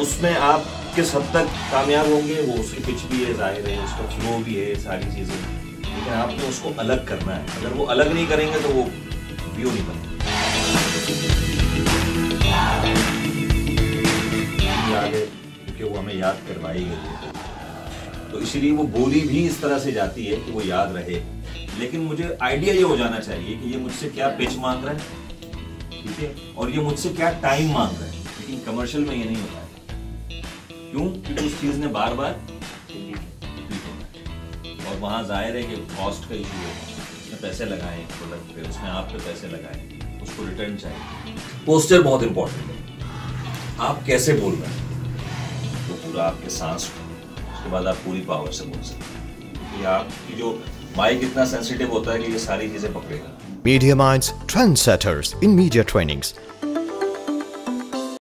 उसमें आप किस हद तक कामयाब होंगे, वो उसकी पिच भी है ज़ाहिर है, उसका फ्लो भी है सारी चीज़ें। लेकिन आपको उसको अलग करना है। अगर वो अलग नहीं करेंगे तो वो व्यू नहीं बनता याद है क्योंकि वो हमें याद करवाई गई है। तो इसीलिए वो बोली भी इस तरह से जाती है कि वो याद रहे। लेकिन मुझे आइडिया ये हो जाना चाहिए कि ये मुझसे क्या पिच मांग रहा है, ठीक है? और ये मुझसे क्या टाइम मांग रहा है। लेकिन कमर्शियल में ये नहीं होता है। क्यों? क्योंकि उस चीज़ ने बार बार रिपीट होना है और वहाँ ज़ाहिर है कि कॉस्ट का इशू है। उसने पैसे लगाए प्रोडक्ट पे, उसने आप पे पैसे लगाए उसको रिटर्न चाहिए। पोस्टर बहुत इंपॉर्टेंट है। आप कैसे बोल रहे हैं? तो पूरा आपके सांस, उसके बाद आप पूरी पावर से बोल सकते हैं। आपकी जो माइक इतना सेंसिटिव होता है कि ये सारी चीज़ें पकड़ेगा। Media Minds, Trendsetters in Media Trainings